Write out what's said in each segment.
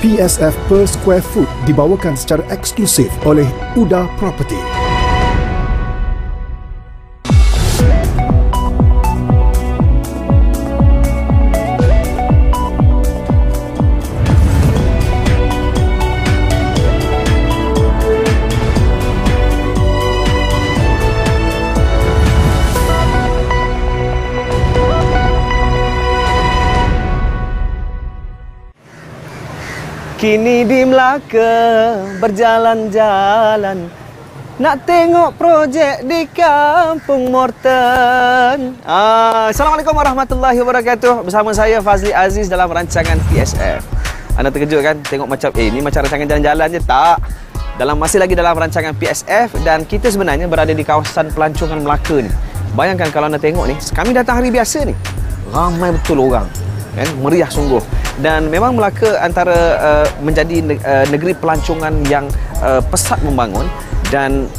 PSF per square foot dibawakan secara eksklusif oleh Uda Property. Kini di Melaka berjalan-jalan nak tengok projek di Kampung Morton. Ah, Assalamualaikum warahmatullahi wabarakatuh. Bersama saya Fazli Aziz dalam rancangan PSF. Anda terkejut kan tengok macam eh ni macam rancangan jalan-jalan je tak. Dalam masih lagi dalam rancangan PSF dan kita sebenarnya berada di kawasan pelancongan Melaka ni. Bayangkan kalau anda tengok ni, kami datang hari biasa ni. Ramai betul orang. Kan? Meriah sungguh dan memang Melaka antara uh, menjadi uh, negeri pelancongan yang uh, pesat membangun dan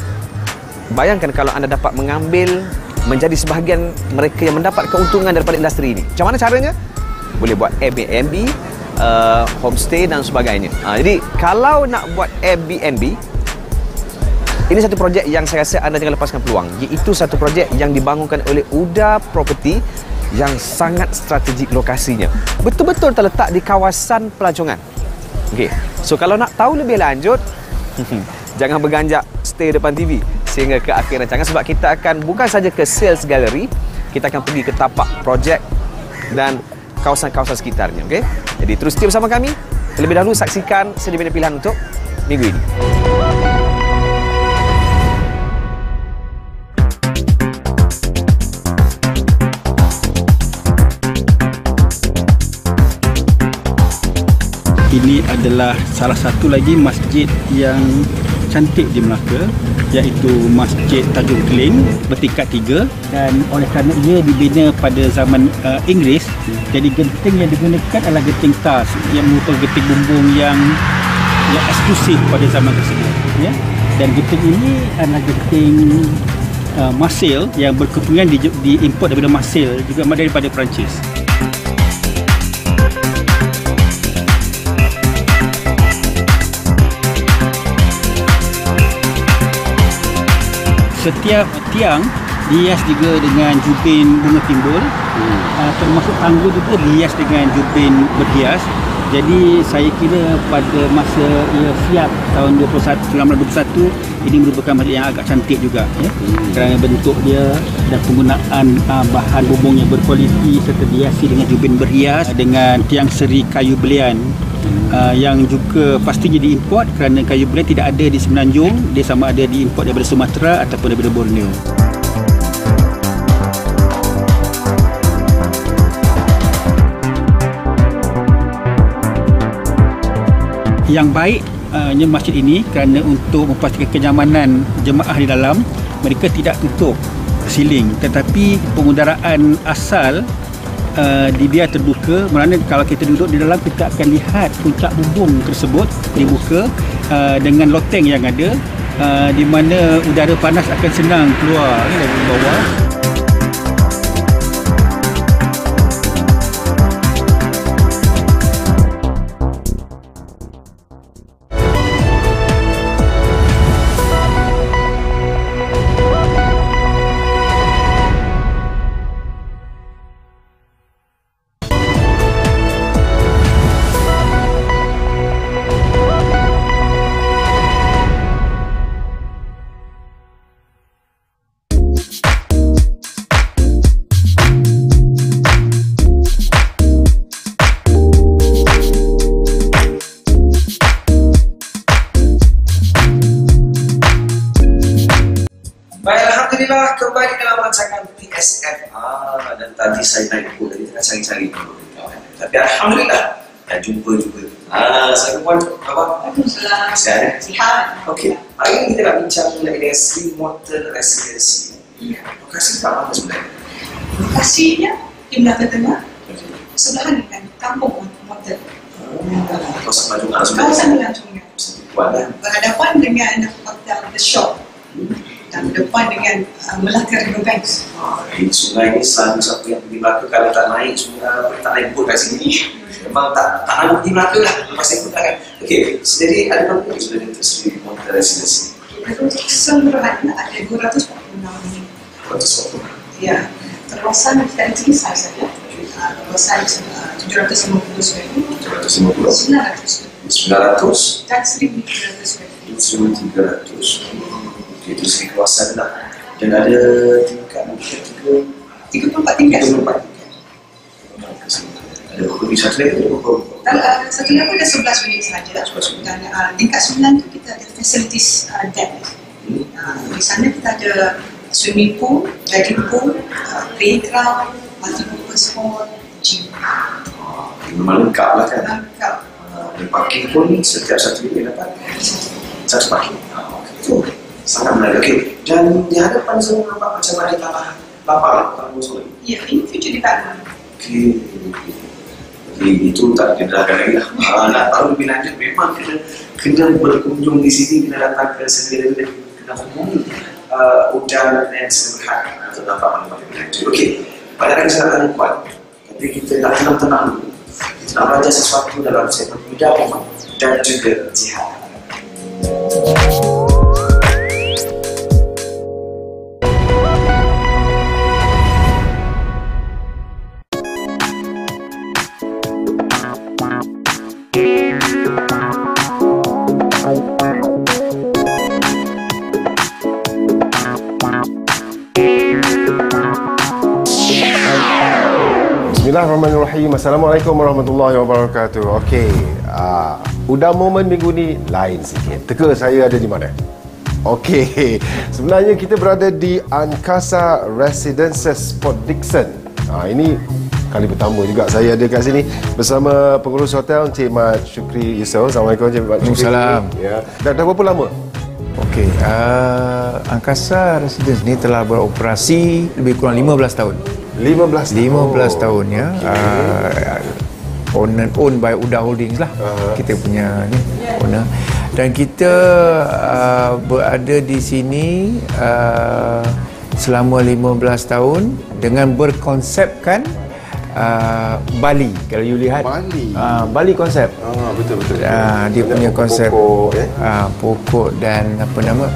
bayangkan kalau anda dapat mengambil menjadi sebahagian mereka yang mendapat keuntungan daripada industri ini. Macam mana caranya? Boleh buat Airbnb, uh, homestay dan sebagainya. Uh, jadi kalau nak buat Airbnb ini satu projek yang saya rasa anda jangan lepaskan peluang. Iaitu satu projek yang dibangunkan oleh Uda Property yang sangat strategik lokasinya. Betul-betul terletak di kawasan pelancongan. Okey. So kalau nak tahu lebih lanjut, jangan berganjak stay depan TV sehingga ke akhir rancangan sebab kita akan bukan saja ke sales gallery, kita akan pergi ke tapak projek dan kawasan-kawasan sekitarnya, okey? Jadi terus setia bersama kami. Terlebih dahulu saksikan sedemikian pilihan untuk minggu ini. Ini adalah salah satu lagi masjid yang cantik di Melaka iaitu Masjid Tanjung Keling bertingkat tiga dan oleh kerana ia dibina pada zaman uh, Inggeris jadi genting yang digunakan adalah genting tas yang merupakan genting bumbung yang yang eksklusif pada zaman tersebut ya dan genting ini adalah genting uh, Marseille yang berkepungan di, diimport daripada Marseille juga daripada Perancis. Setiap tiang dihias juga dengan jubin bunga timbul hmm. uh, termasuk tangga juga dihias dengan jubin berhias jadi saya kira pada masa ia siap tahun 21, 1921 ini merupakan masjid yang agak cantik juga ya. Hmm. kerana bentuk dia dan penggunaan uh, bahan bumbung yang berkualiti serta dihiasi dengan jubin berhias dengan tiang seri kayu belian uh, yang juga pastinya diimport kerana kayu blend tidak ada di Semenanjung dia sama ada diimport daripada Sumatera ataupun daripada Borneo yang baik uh, masjid ini kerana untuk memastikan kenyamanan jemaah di dalam mereka tidak tutup siling. Tetapi pengudaraan asal uh, dibiar terbuka Merana kalau kita duduk di dalam kita akan lihat puncak bumbung tersebut dibuka uh, dengan loteng yang ada uh, di mana udara panas akan senang keluar dari bawah jumpa juga. Ah, saya pun apa? Waalaikumsalam. Sihat. Sihat. Okey. Hari ini kita nak bincang mengenai dengan Sri Morton Residency. Ya. Lokasi tempat apa sebenarnya? Lokasinya di Melaka Tengah. Sebelahan dengan kampung Morton. Oh, kawasan Kawasan Pelancong. Kuala. Berhadapan dengan Hotel The Shop. Hmm dan depan dengan uh, Melaka River Banks. Ah, ini sungai ini selalu satu yang pergi Melaka kalau tak naik sudah tak naik boat kat sini memang tak tak nak pergi Melaka lah. Lepas saya pun kan. Okey jadi ada berapa yang sudah tersedia Monta Residency Untuk keseluruhan ada 246 unit. Kuantas waktu Ya, kawasan kita tiga saiz saja. Uh, 750 square feet, 250 900 900 square feet, dan 1300 square feet. 1300 okey itu segi kawasan lah. Dan ada tingkat mungkin tiga 34 tingkat. tiga empat. tingkat ada berapa lebih satu lagi ada berapa Dan uh, satu level ada 11 unit sahaja. 11 unit. Dan uh, tingkat 9 tu kita ada facilities uh, deck. Hmm. Uh, di sana kita ada swimming pool, diving pool, uh, playground, multi-purpose hall, gym. memang lengkap lah kan Lengkap. Ah, dan parking pun setiap satu unit dapat satu parking. Ah, okey. Itu sangat menarik. Okey. Dan di hadapan saya nampak macam ada tanah lapang lapang musuh. Ya, ini future development. Okey. Okey, itu tak didengarkan lagi lah. Ah, nak tahu lebih lanjut memang kena kena berkunjung di sini kena datang ke sendiri kena hubungi uh, Udan dan Semhat untuk dapat maklumat lebih lanjut. Okey. Pada hari kesempatan kuat, tapi kita nak tenang-tenang dulu. Kita nak belajar sesuatu dalam segmen muda dan juga jihad. Assalamualaikum warahmatullahi wabarakatuh. Okey, uh, udah momen minggu ni lain sikit. Teka saya ada di mana? Okey, sebenarnya kita berada di Ankasa Residences Port Dickson. Uh, ini kali pertama juga saya ada kat sini bersama pengurus hotel Encik Mat Syukri Yusof. Assalamualaikum Encik Mat Syukri. Waalaikumsalam. Ya. Dah, dah berapa lama? Okey, uh, Angkasa Residence ni telah beroperasi lebih kurang 15 tahun. 15 15 tahun ya. Uh, owned, owned by Uda Holdings lah. Aha. Kita punya ni owner. Dan kita uh, berada di sini uh, selama 15 tahun dengan berkonsepkan uh, Bali. Kalau you lihat Bali. Uh, Bali konsep. Ah, betul betul. betul. Ah, dia Banyak punya konsep pokok, eh? ah, pokok dan apa nama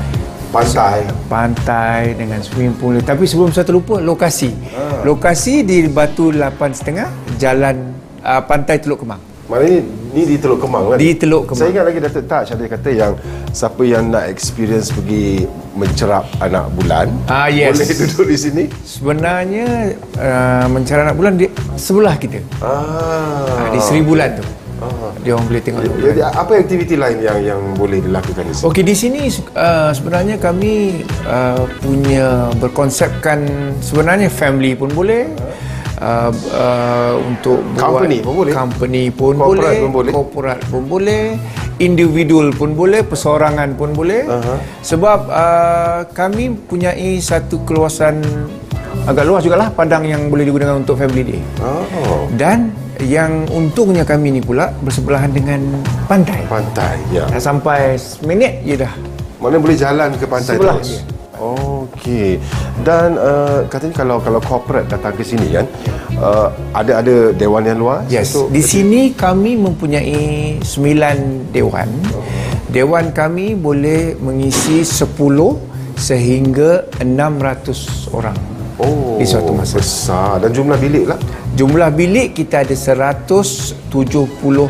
Pantai. pantai dengan swimming pool tapi sebelum saya terlupa lokasi Ah. lokasi di Batu 8.5 jalan ah, pantai Teluk Kemang Maknanya ni di Teluk Kemang kan? Di Teluk Kemang. Saya ingat lagi Datuk Taj ada kata yang siapa yang nak experience pergi mencerap anak bulan Ah, yes. boleh duduk di sini. sebenarnya uh, mencari anak bulan di sebelah kita Ah. ah. di Seribu Bulan tu Ah. dia orang boleh tengok Jadi apa aktiviti lain yang yang boleh dilakukan di sini? Okey di sini uh, sebenarnya kami uh, punya berkonsepkan sebenarnya family pun boleh uh, uh, untuk Company pun boleh? company pun Corporate boleh pun boleh? corporate pun boleh individual pun boleh perseorangan pun boleh Aha. sebab uh, kami punyai satu keluasan agak luas jugalah padang yang boleh digunakan untuk family day Oh. dan yang untungnya kami ni pula bersebelahan dengan pantai Pantai, ya. dah sampai minit je dah Mana boleh jalan ke pantai Sebelah terus? je. Okey. Dan uh, katanya kalau kalau corporate datang ke sini kan, uh, ada ada dewan yang luas Yes, untuk di sini kami mempunyai 9 dewan. Dewan kami boleh mengisi 10 sehingga 600 orang. Oh, di suatu masa. besar dan jumlah bilik lah. Jumlah bilik kita ada 170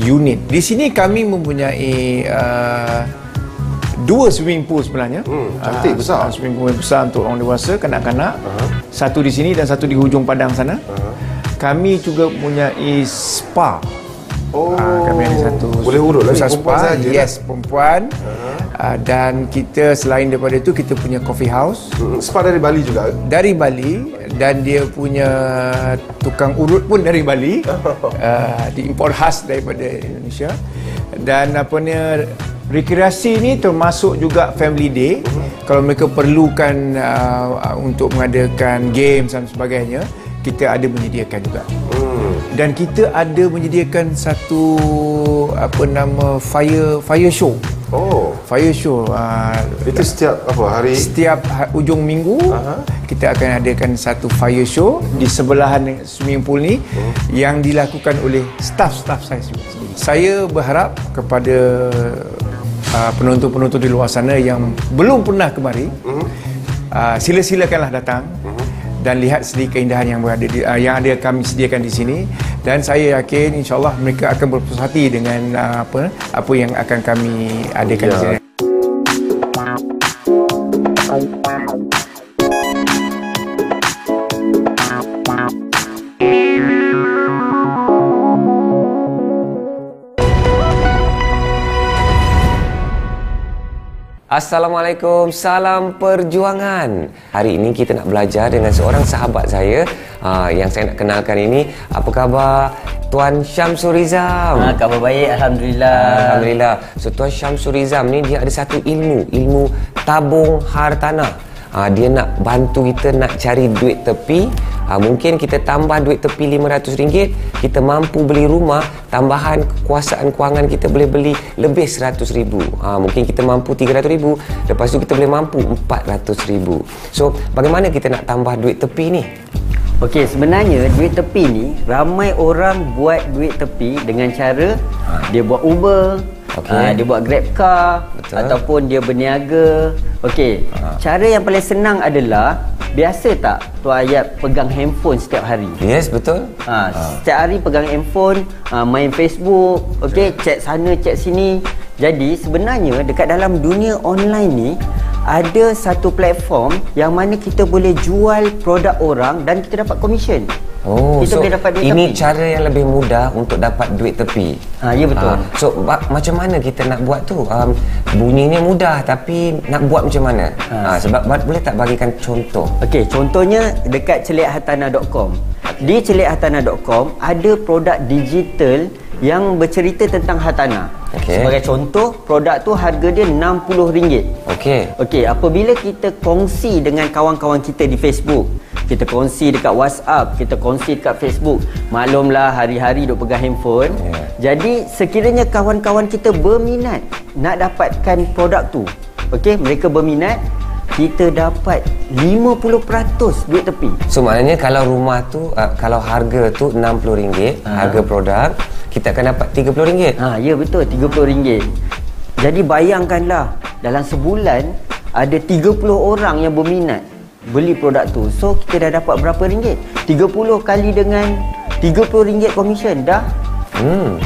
unit. Di sini kami mempunyai uh, dua swimming pool sebenarnya. Hmm, cantik, Ah, besar. ah, Swimming pool yang besar untuk orang dewasa, kanak-kanak. Satu di sini dan satu di hujung padang sana. Kami juga mempunyai spa. Oh, Ah, kami ada satu boleh urut pusat perempuan spa. saja lah. Yes, perempuan. Ah, dan kita selain daripada itu kita punya coffee house Hmm, spa dari Bali juga. dari Bali dan dia punya tukang urut pun dari Bali uh, diimport khas daripada Indonesia dan apa ni rekreasi ni termasuk juga family day kalau mereka perlukan uh, untuk mengadakan games dan sebagainya kita ada menyediakan juga. Dan kita ada menyediakan satu apa nama fire fire show Oh, Fire show. Uh, itu setiap apa hari? setiap ha- ujung minggu Aha. kita akan adakan satu fire show di sebelahan swimming pool ni Hmm. yang dilakukan oleh staff-staff saya sendiri. Saya berharap kepada uh, penonton-penonton di luar sana yang belum pernah kemari uh, sila-silakanlah datang dan lihat sedikit keindahan yang berada di, uh, yang ada kami sediakan di sini dan saya yakin insyaallah mereka akan berpuas hati dengan uh, apa apa yang akan kami adakan di Ya. sini. Assalamualaikum, salam perjuangan. Hari ini kita nak belajar dengan seorang sahabat saya uh, yang saya nak kenalkan ini. Apa khabar Tuan Syamsul Rizam? Ha, khabar baik, Alhamdulillah. Alhamdulillah. So Tuan Syamsul Rizam ni dia ada satu ilmu, ilmu tabung hartanah. Ha, dia nak bantu kita nak cari duit tepi. Ha, mungkin kita tambah duit tepi RM500, kita mampu beli rumah, tambahan kekuasaan kewangan kita boleh beli lebih RM100,000. Ha, mungkin kita mampu RM300,000, lepas tu kita boleh mampu RM400,000. So, bagaimana kita nak tambah duit tepi ni? Okey, sebenarnya duit tepi ni ramai orang buat duit tepi dengan cara dia buat Uber, Okey. ha, dia buat Grab car Betul. ataupun dia berniaga. Okey, cara yang paling senang adalah biasa tak Tuan Ayat pegang handphone setiap hari? Yes, betul? Ha, setiap hari pegang handphone, ha, main Facebook, okey, chat sana, chat sini. Jadi sebenarnya dekat dalam dunia online ni ada satu platform yang mana kita boleh jual produk orang dan kita dapat commission. Oh, kita so boleh dapat duit ini tepi. cara yang lebih mudah untuk dapat duit tepi. Ha, ya betul. Ah, so ba- macam mana kita nak buat tu? Um, bunyinya mudah tapi nak buat macam mana? Ha. sebab ba- boleh tak bagikan contoh? Okey, contohnya dekat celikhartanah.com. Di celikhartanah.com ada produk digital yang bercerita tentang hartanah. Okey. Sebagai contoh, produk tu harga dia RM60. Okey. Okey, apabila kita kongsi dengan kawan-kawan kita di Facebook, kita kongsi dekat WhatsApp, kita kongsi dekat Facebook, maklumlah hari-hari duk pegang handphone. Ya. Jadi sekiranya kawan-kawan kita berminat nak dapatkan produk tu, okey, mereka berminat, kita dapat 50% duit tepi. So maknanya kalau rumah tu uh, kalau harga tu RM60 Ha. harga produk kita akan dapat RM30. Ha, ya betul, RM30. Jadi bayangkanlah dalam sebulan ada 30 orang yang berminat beli produk tu. So kita dah dapat berapa ringgit? 30 kali dengan RM30 komisen dah Hmm.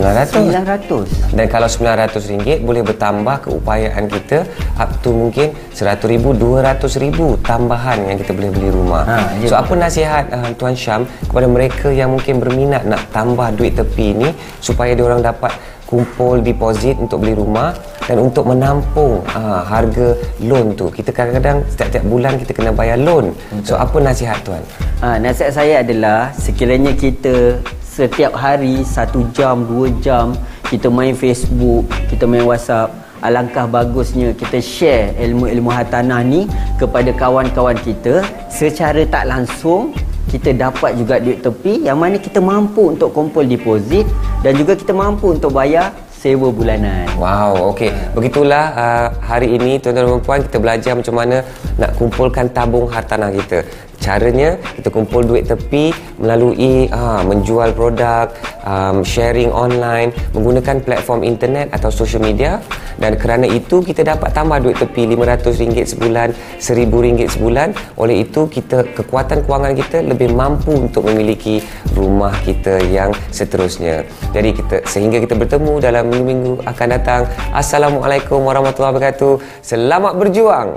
900. 900. Dan kalau RM900 boleh bertambah keupayaan kita up to mungkin RM100,000, RM200,000 tambahan yang kita boleh beli rumah. Ha, ya so apa nasihat uh, Tuan Syam kepada mereka yang mungkin berminat nak tambah duit tepi ni supaya dia orang dapat kumpul deposit untuk beli rumah dan untuk menampung uh, harga loan tu. Kita kadang-kadang setiap-tiap bulan kita kena bayar loan. So apa nasihat tuan? Ha, nasihat saya adalah sekiranya kita setiap hari satu jam, dua jam kita main Facebook, kita main WhatsApp, alangkah bagusnya kita share ilmu-ilmu hartanah ni kepada kawan-kawan kita secara tak langsung kita dapat juga duit tepi yang mana kita mampu untuk kumpul deposit dan juga kita mampu untuk bayar sewa bulanan. Wow, okey. Begitulah uh, hari ini tuan-tuan dan puan kita belajar macam mana nak kumpulkan tabung hartanah kita. Caranya kita kumpul duit tepi melalui uh, menjual produk, um, sharing online, menggunakan platform internet atau social media dan kerana itu kita dapat tambah duit tepi RM500 sebulan, RM1000 sebulan. Oleh itu kita kekuatan kewangan kita lebih mampu untuk memiliki rumah kita yang seterusnya. Jadi kita sehingga kita bertemu dalam minggu-minggu akan datang. Assalamualaikum warahmatullahi wabarakatuh. Selamat berjuang.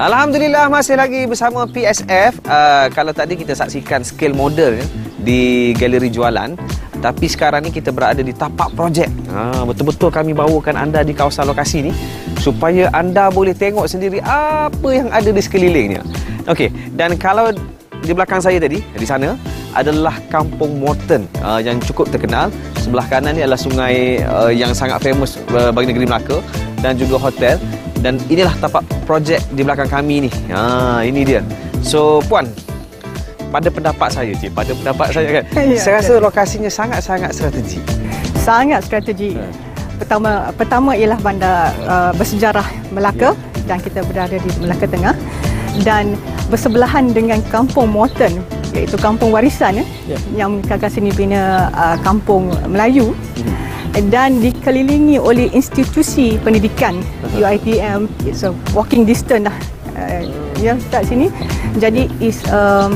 Alhamdulillah masih lagi bersama PSF. Uh, kalau tadi kita saksikan skill model ya, di galeri jualan tapi sekarang ni kita berada di tapak projek. Ha, betul-betul kami bawakan anda di kawasan lokasi ni supaya anda boleh tengok sendiri apa yang ada di sekelilingnya. Okey, dan kalau di belakang saya tadi, di sana adalah Kampung Morton uh, yang cukup terkenal. Sebelah kanan ni adalah sungai uh, yang sangat famous uh, bagi negeri Melaka dan juga hotel. Dan inilah tapak projek di belakang kami ni. Ha, ini dia. So, puan, pada pendapat saya je, pada pendapat saya kan, Ya, saya rasa lokasinya sangat-sangat strategik. Sangat strategi. Pertama pertama ialah bandar uh, bersejarah Melaka dan kita berada di Melaka Tengah dan bersebelahan dengan Kampung Morton iaitu kampung warisan ya, yang kakak sini bina uh, kampung Melayu dan dikelilingi oleh institusi pendidikan UiTM it's a walking distance dah uh, ya kat sini. Jadi is um,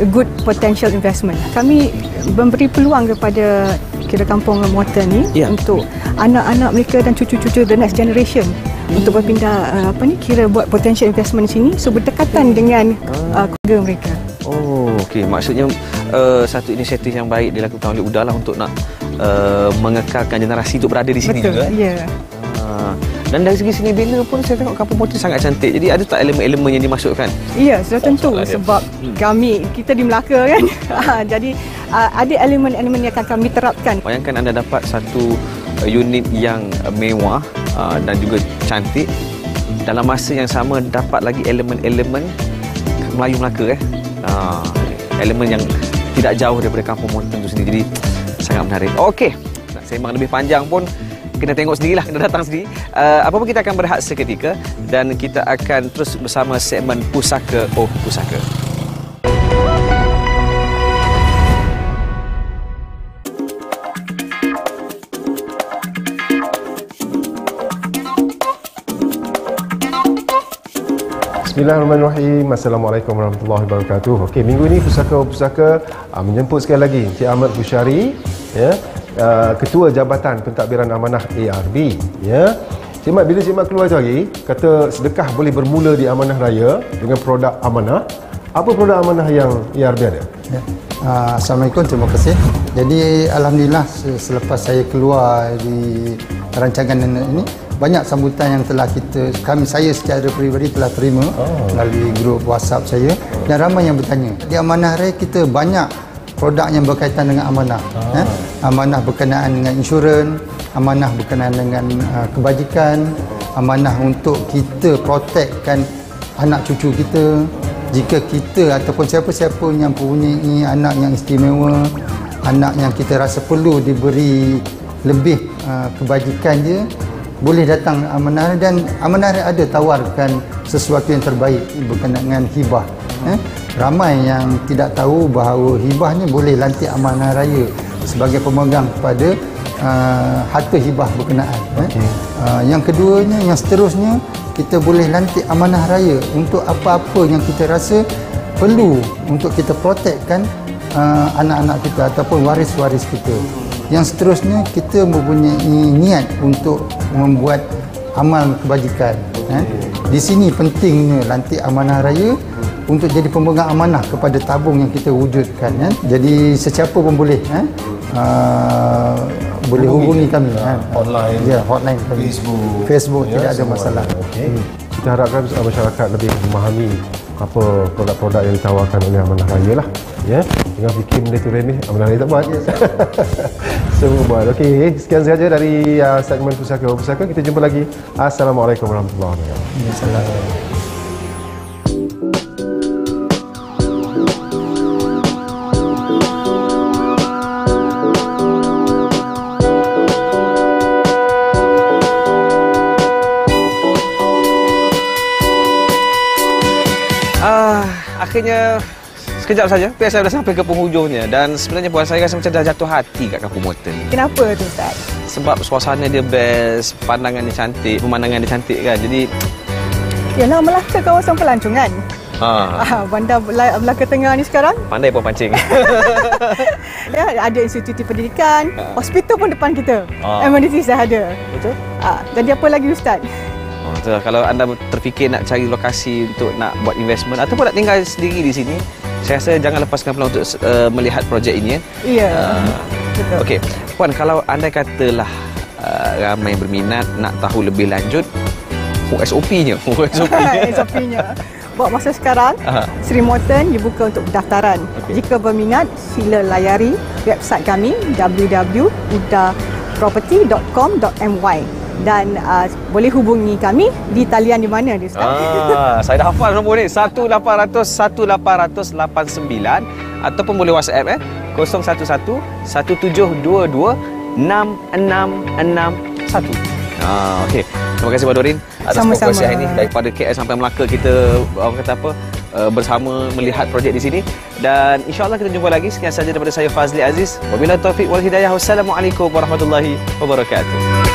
a good potential investment. Kami memberi peluang kepada kira kampung Morton ni Ya. untuk anak-anak mereka dan cucu-cucu the next generation untuk berpindah uh, apa ni kira buat potential investment di sini. So berdekatan dengan uh, keluarga mereka Oh, okey. Maksudnya uh, satu inisiatif yang baik dilakukan oleh UDA lah untuk nak uh, mengekalkan generasi itu berada di sini betul juga. eh? ya Ah, dan dari segi seni bina pun saya tengok kampung motor sangat cantik. Jadi ada tak elemen-elemen yang dimasukkan? Ya, sudah tentu soalan dia. sebab kami kita di Melaka kan. Ah, Jadi ah, ada elemen-elemen yang akan kami terapkan. Bayangkan anda dapat satu uh, unit yang uh, mewah uh, dan juga cantik. Dalam masa yang sama dapat lagi elemen-elemen Melayu Melaka eh. Uh, elemen yang tidak jauh daripada kampung mountain itu sendiri. Jadi sangat menarik. Okey. Nak sembang lebih panjang pun kena tengok sendirilah, kena datang sendiri. Uh, apa pun kita akan berehat seketika dan kita akan terus bersama segmen Pusaka Oh Pusaka. Bismillahirrahmanirrahim. Assalamualaikum warahmatullahi wabarakatuh. Okey, minggu ini pusaka-pusaka uh, menjemput sekali lagi Encik Ahmad Bushari, ya, uh, Ketua Jabatan Pentadbiran Amanah ARB, ya. Cik Mat, bila Cik Mat keluar hari, kata sedekah boleh bermula di Amanah Raya dengan produk amanah. Apa produk amanah yang ARB ada? Ya. Uh, Assalamualaikum, terima kasih. Jadi Alhamdulillah se- selepas saya keluar di rancangan ini banyak sambutan yang telah kita kami saya secara peribadi telah terima oh. melalui grup WhatsApp saya dan ramai yang bertanya. Di Amanah Raya kita banyak produk yang berkaitan dengan amanah. Oh. Eh? Amanah berkenaan dengan insurans, amanah berkenaan dengan uh, kebajikan, amanah untuk kita protekkan anak cucu kita, jika kita ataupun siapa-siapa yang mempunyai anak yang istimewa, anak yang kita rasa perlu diberi lebih uh, kebajikan dia, boleh datang amanah dan amanah ada tawarkan sesuatu yang terbaik berkenaan dengan hibah. Eh? Ramai yang tidak tahu bahawa hibah ni boleh lantik amanah raya sebagai pemegang kepada uh, harta hibah berkenaan. Okay. Eh? Uh, yang keduanya, yang seterusnya kita boleh lantik amanah raya untuk apa-apa yang kita rasa perlu untuk kita protekkan uh, anak-anak kita ataupun waris-waris kita. Yang seterusnya kita mempunyai niat untuk membuat amal kebajikan. Eh? Di sini pentingnya lantik amanah raya untuk jadi pemegang amanah kepada tabung yang kita wujudkan. Eh? Jadi sesiapa pun boleh eh? uh, boleh hubungi kami. eh? Online, Ya, hotline kami. Facebook, Facebook ya, tidak ada masalah. ada. Okey. Kita harapkan masyarakat lebih memahami apa produk-produk yang ditawarkan oleh Amanah Raya lah. Ya, jangan fikir benda tu remeh, Amanah Raya tak buat. Semua buat. Okey, sekian sahaja dari uh, segmen Pusaka Pusaka. Kita jumpa lagi. Assalamualaikum warahmatullahi wabarakatuh. Assalamualaikum. Ah, akhirnya sekejap saja PSF dah sampai ke penghujungnya dan sebenarnya buat saya rasa macam dah jatuh hati kat Kampung Mountain ni. Kenapa tu Ustaz? Sebab suasana dia best, pandangan dia cantik, pemandangan dia cantik kan. Jadi Yalah Melaka kawasan pelancongan. ha, Ah, bandar Melaka Tengah ni sekarang pandai pun pancing. ya ada institusi pendidikan, hospital pun depan kita. Ah. Amenities dah ada. Betul? Ah, jadi apa lagi Ustaz? Oh, betul. Kalau anda terfikir nak cari lokasi untuk nak buat investment ataupun nak tinggal sendiri di sini, saya rasa jangan lepaskan peluang untuk uh, melihat projek ini. Ya. Ya. Uh, Betul. Okey, Puan, kalau anda katalah uh, ramai berminat nak tahu lebih lanjut, SOP-nya, SOP-nya. SOP-nya. Buat masa sekarang, Aha. Sri Moten dibuka untuk pendaftaran. Okey. Jika berminat, sila layari website kami www.udaproperty.com.my dan uh, boleh hubungi kami di talian di mana dia Ustaz? Ah, saya dah hafal nombor ni 1800 1800 89 ataupun boleh WhatsApp eh 011 1722 6661. Ah, okey. Terima kasih Pak Dorin atas Sama-sama. perkongsian ini daripada KL sampai Melaka kita orang kata apa uh, bersama melihat projek di sini dan insyaallah kita jumpa lagi sekian saja daripada saya Fazli Aziz wabillahi taufik wal hidayah wassalamualaikum warahmatullahi wabarakatuh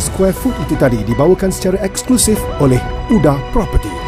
square foot itu tadi dibawakan secara eksklusif oleh Uda Property.